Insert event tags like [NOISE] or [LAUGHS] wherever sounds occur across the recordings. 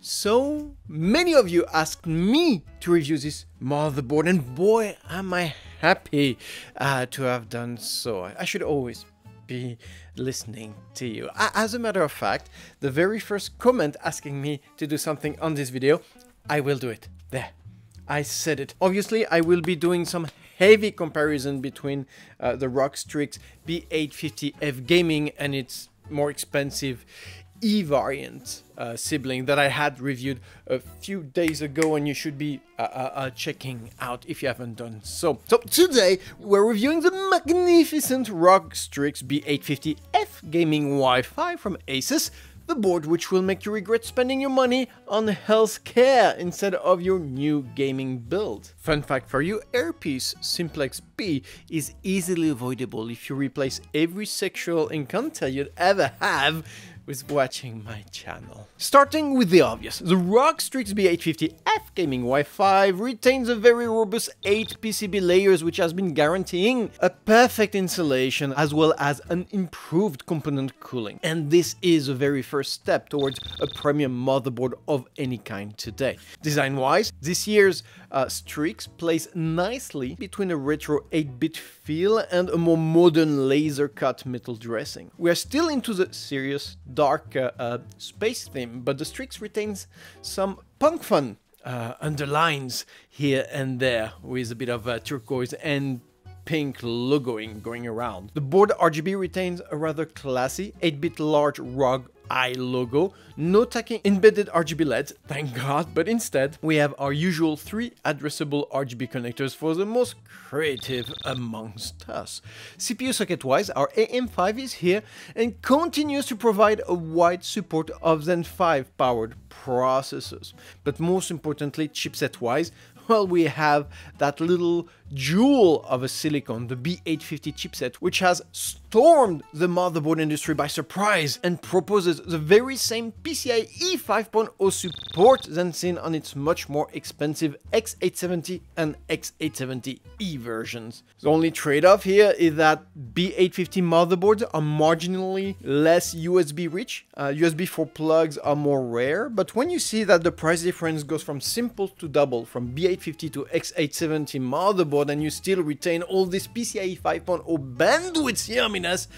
So many of you asked me to review this motherboard and boy am I happy uh, to have done so. I should always be listening to you. As a matter of fact, the very first comment asking me to do something on this video, I will do it. There. I said it. Obviously, I will be doing some heavy comparison between uh, the ROG Strix B850F Gaming and its more expensive E variant uh, sibling that I had reviewed a few days ago and you should be uh, uh, uh checking out if you haven't done so. So today we're reviewing the magnificent ROG Strix B850F Gaming Wi-Fi from Asus the board which will make you regret spending your money on healthcare instead of your new gaming build. Fun fact for you, Herpes Simplex B is easily avoidable if you replace every sexual encounter you'd ever have with watching my channel. Starting with the obvious, the ROG Strix B850F Gaming Wi-Fi retains a very robust 8 PCB layers which has been guaranteeing a perfect insulation as well as an improved component cooling. And this is a very first step towards a premium motherboard of any kind today. Design-wise, this year's uh, Strix plays nicely between a retro 8-bit feel and a more modern laser-cut metal dressing. We are still into the serious dark uh, uh, space theme, but the Strix retains some punk fun uh, underlines here and there with a bit of turquoise and pink logoing going around. The board RGB retains a rather classy 8-bit large ROG eye logo, no tacking embedded RGB LEDs, thank god, but instead we have our usual three addressable RGB connectors for the most creative amongst us. CPU socket wise, our AM5 is here and continues to provide a wide support of Zen 5 powered processors. But most importantly, chipset wise, well, we have that little jewel of a silicon, the B850 chipset, which has stormed the motherboard industry by surprise and proposes the very same PCIe 5.0 support than seen on its much more expensive X870 and X870E versions. The only trade-off here is that B850 motherboards are marginally less USB rich. Uh, USB 4 plugs are more rare, but when you see that the price difference goes from simple to double, from B850 to X870 motherboard, and you still retain all this PCIe 5.0 bandwidth yumminess,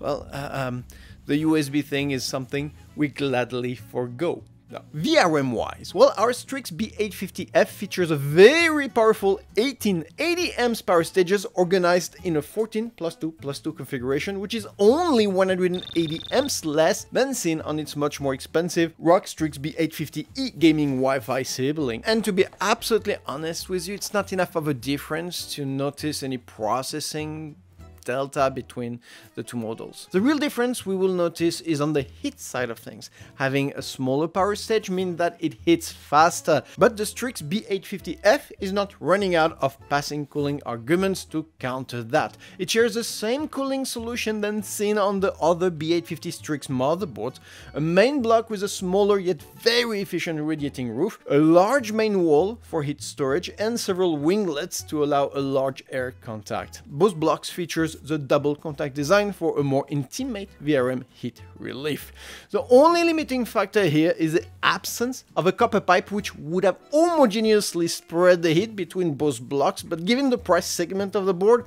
well, uh, um, the USB thing is something we gladly forego. Now, VRM wise, well, our Strix B850F features a very powerful 1880 amps power stages organized in a 14 plus 2 plus 2 configuration, which is only 180 amps less than seen on its much more expensive ROG Strix B850E gaming Wi-Fi sibling. And to be absolutely honest with you, it's not enough of a difference to notice any processing delta between the two models. The real difference we will notice is on the hit side of things. Having a smaller power stage means that it hits faster, but the Strix B850F is not running out of passing cooling arguments to counter that. It shares the same cooling solution than seen on the other B850 Strix motherboard, a main block with a smaller yet very efficient radiating roof, a large main wall for heat storage and several winglets to allow a large air contact. Both blocks features the double contact design for a more intimate VRM heat relief. The only limiting factor here is the absence of a copper pipe which would have homogeneously spread the heat between both blocks, but given the price segment of the board,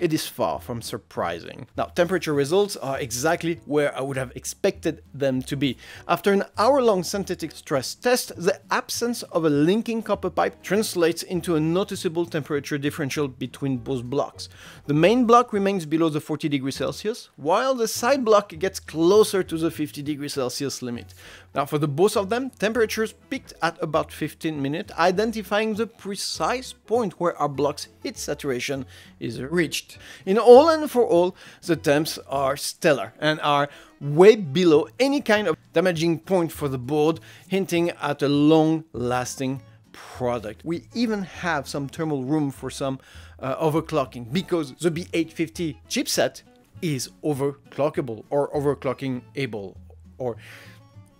it is far from surprising. Now, temperature results are exactly where I would have expected them to be. After an hour-long synthetic stress test, the absence of a linking copper pipe translates into a noticeable temperature differential between both blocks. The main block remains below the 40 degrees Celsius, while the side block gets closer to the 50 degrees Celsius limit. Now for the both of them, temperatures peaked at about 15 minutes, identifying the precise point where our block's heat saturation is reached. In all and for all, the temps are stellar and are way below any kind of damaging point for the board, hinting at a long-lasting product. We even have some thermal room for some uh, overclocking because the B850 chipset is overclockable or overclocking able or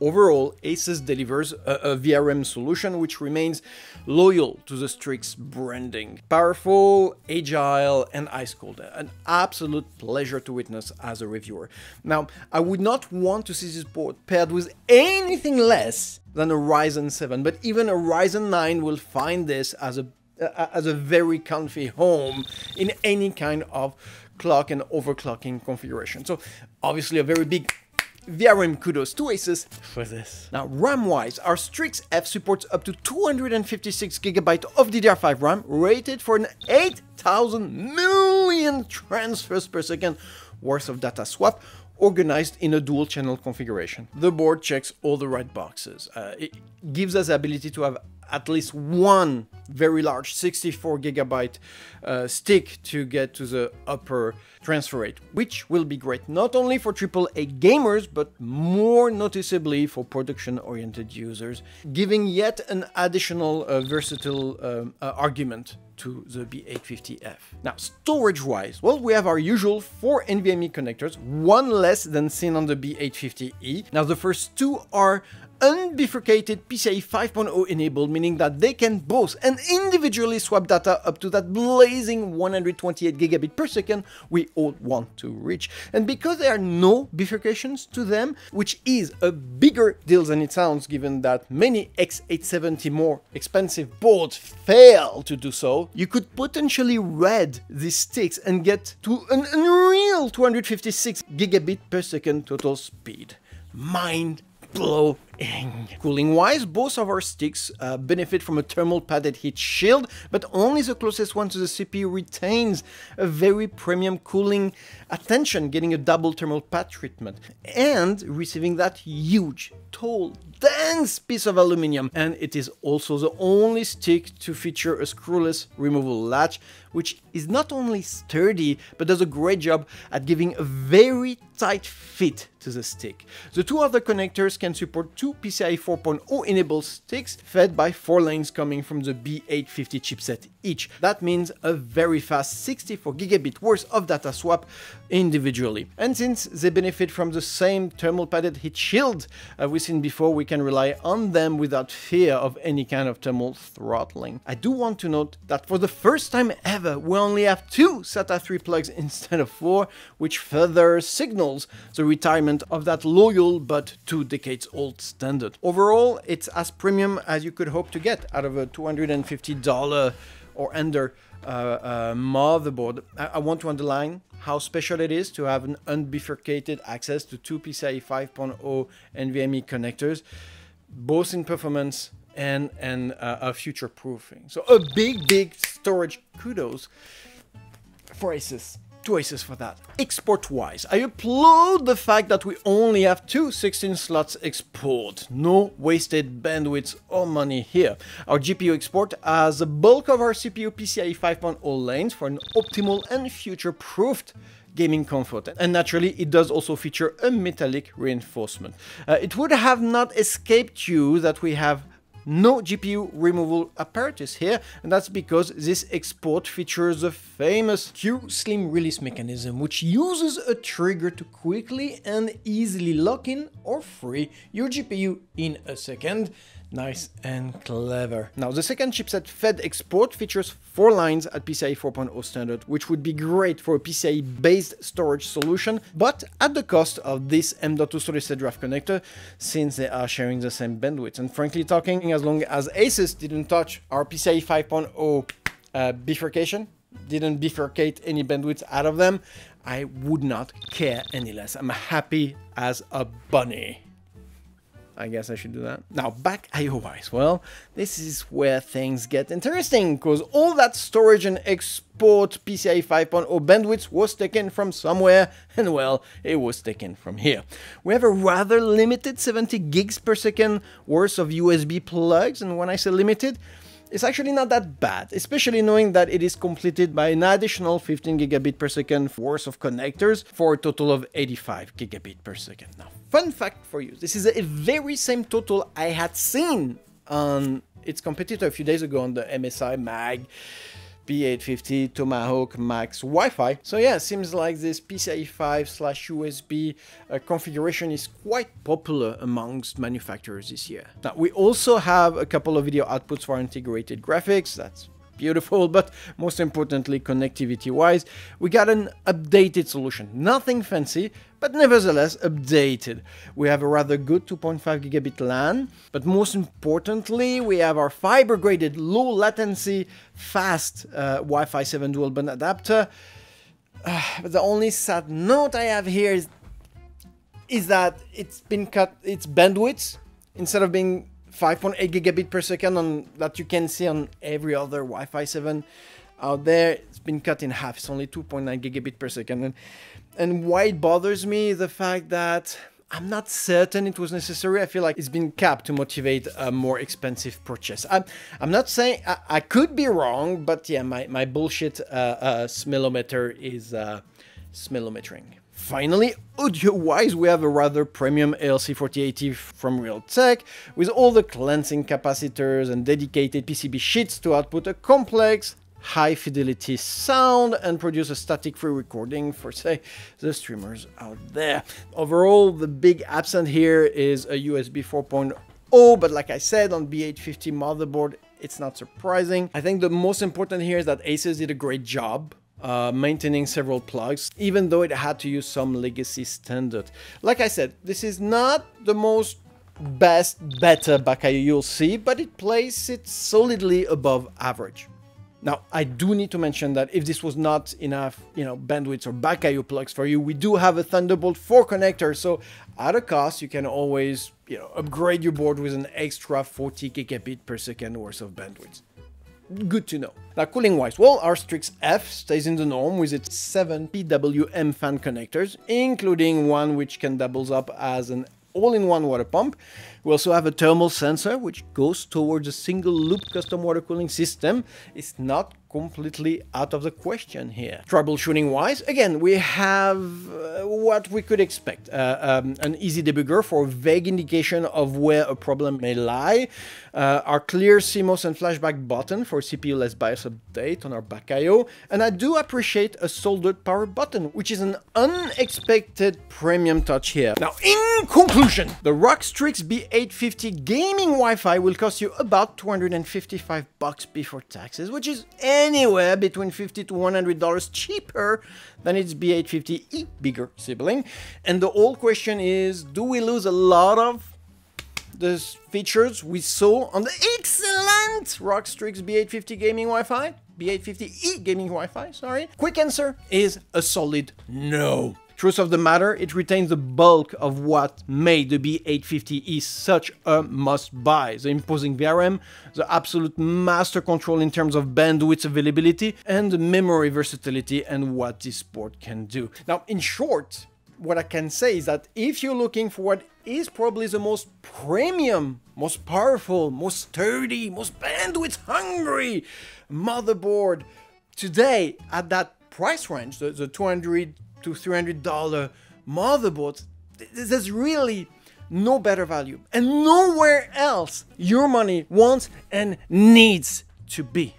Overall, Asus delivers a, a, VRM solution which remains loyal to the Strix branding. Powerful, agile, and ice cold. An absolute pleasure to witness as a reviewer. Now, I would not want to see this board paired with anything less than a Ryzen 7, but even a Ryzen 9 will find this as a as a very comfy home in any kind of clock and overclocking configuration. So obviously a very big VRM kudos to Asus for this. Now RAM-wise, our Strix F supports up to 256GB of DDR5 RAM rated for an 8000 million transfers per second worth of data swap organized in a dual channel configuration. The board checks all the right boxes. Uh, it gives us the ability to have at least one very large 64 gigabyte uh, stick to get to the upper transfer rate, which will be great not only for AAA gamers, but more noticeably for production-oriented users, giving yet an additional uh, versatile um, uh, argument to the B850F. Now, storage-wise, well, we have our usual four NVMe connectors, one less than seen on the B850E. Now, the first two are unbifurcated PCIe 5.0 enabled, meaning that they can both and individually swap data up to that blazing 128 gigabit per second we all want to reach. And because there are no bifurcations to them, which is a bigger deal than it sounds given that many X870 more expensive boards fail to do so, you could potentially read these sticks and get to an unreal 256 gigabit per second total speed. Mind blowing. Cooling wise, both of our sticks uh, benefit from a thermal padded heat shield, but only the closest one to the CPU retains a very premium cooling attention, getting a double thermal pad treatment and receiving that huge, tall, dense piece of aluminum. And it is also the only stick to feature a screwless removable latch, which is not only sturdy, but does a great job at giving a very tight fit to the stick. The two other connectors can support two PCIe 4.0 enabled sticks fed by four lanes coming from the B850 chipset each. That means a very fast 64 gigabit worth of data swap individually. And since they benefit from the same thermal padded heat shield uh, we've seen before, we can rely on them without fear of any kind of thermal throttling. I do want to note that for the first time ever, we only have two SATA 3 plugs [LAUGHS] instead of four, which further signals the retirement of that loyal but two decades old standard. Overall, it's as premium as you could hope to get out of a $250 or under uh, uh, motherboard. I, I want to underline how special it is to have an unbifurcated access to two PCIe 5.0 NVMe connectors, both in performance and and uh, future proofing. So a big, big storage kudos for Asus choices for that. Export-wise, I applaud the fact that we only have two 16 slots export. No wasted bandwidth or money here. Our GPU export has the bulk of our CPU PCIe 5.0 lanes for an optimal and future-proofed gaming comfort. And naturally, it does also feature a metallic reinforcement. Uh, it would have not escaped you that we have no GPU removal apparatus here, and that's because this export features the famous Q-Slim release mechanism, which uses a trigger to quickly and easily lock in or free your GPU in a second. Nice and clever. Now, the second chipset fed export features four lines at PCIe 4.0 standard, which would be great for a PCIe-based storage solution, but at the cost of this M.2 solid-state drive connector, since they are sharing the same bandwidth. And frankly talking, as long as Asus didn't touch our PCIe 5.0 uh, bifurcation, didn't bifurcate any bandwidth out of them, I would not care any less. I'm happy as a bunny. I guess I should do that. Now, back IO-wise, well, this is where things get interesting, because all that storage and export PCIe 5.0 bandwidth was taken from somewhere, [LAUGHS] and well, it was taken from here. We have a rather limited 70 gigs per second worth of USB plugs, and when I say limited, it's actually not that bad, especially knowing that it is completed by an additional 15 gigabit per second worth of connectors for a total of 85 gigabit per second. Now, fun fact for you, this is a very same total I had seen on its competitor a few days ago on the MSI Mag B850 Tomahawk Max Wi-Fi. So yeah, seems like this PCIe 5 slash USB uh, configuration is quite popular amongst manufacturers this year. Now we also have a couple of video outputs for integrated graphics. That's beautiful, but most importantly, connectivity wise, we got an updated solution. Nothing fancy, but nevertheless updated. We have a rather good 2.5 gigabit LAN, but most importantly, we have our fiber graded low latency fast uh, Wi Fi 7 dual band adapter. Uh, but the only sad note I have here is, is that it's been cut its bandwidth instead of being 5.8 gigabit per second on that you can see on every other Wi-Fi 7 out there. It's been cut in half. It's only 2.9 gigabit per second. And, and why it bothers me the fact that I'm not certain it was necessary. I feel like it's been capped to motivate a more expensive purchase. I'm, I'm not saying I, I could be wrong, but yeah, my, my bullshit uh, uh, smilometer is uh, smilometering. Finally, audio-wise, we have a rather premium ALC4080 from Realtek, with all the cleansing capacitors and dedicated PCB sheets to output a complex, high-fidelity sound and produce a static-free recording for, say, the streamers out there. Overall, the big absent here is a USB 4.0, but like I said, on B850 motherboard, it's not surprising. I think the most important here is that Asus did a great job uh, maintaining several plugs, even though it had to use some legacy standard. Like I said, this is not the most best better back IO you'll see, but it places it solidly above average. Now, I do need to mention that if this was not enough, you know, bandwidth or back IO plugs for you, we do have a Thunderbolt 4 connector, so at a cost, you can always, you know, upgrade your board with an extra 40 gigabit per second worth of bandwidth good to know. Now cooling wise, well our Strix F stays in the norm with its 7 PWM fan connectors, including one which can doubles up as an all-in-one water pump. We also have a thermal sensor which goes towards a single loop custom water cooling system. It's not completely out of the question here. Troubleshooting wise, again, we have uh, what we could expect. Uh, um, an easy debugger for vague indication of where a problem may lie. Uh, our clear CMOS and flashback button for CPU-less BIOS update on our back IO. And I do appreciate a soldered power button, which is an unexpected premium touch here. Now, in conclusion, the ROG Strix B850 gaming Wi-Fi will cost you about 255 bucks before taxes, which is anywhere between 50 to 100 dollars cheaper than its B850E bigger sibling. And the whole question is, do we lose a lot of the features we saw on the excellent ROG Strix B850 gaming Wi-Fi? B850E gaming Wi-Fi, sorry. Quick answer is a solid no. Truth of the matter, it retains the bulk of what made the B850E such a must-buy. The imposing VRM, the absolute master control in terms of bandwidth availability, and the memory versatility and what this board can do. Now, in short, what I can say is that if you're looking for what is probably the most premium, most powerful, most sturdy, most bandwidth hungry motherboard today at that price range, the, the 200 to $300 motherboards, there's really no better value. And nowhere else your money wants and needs to be.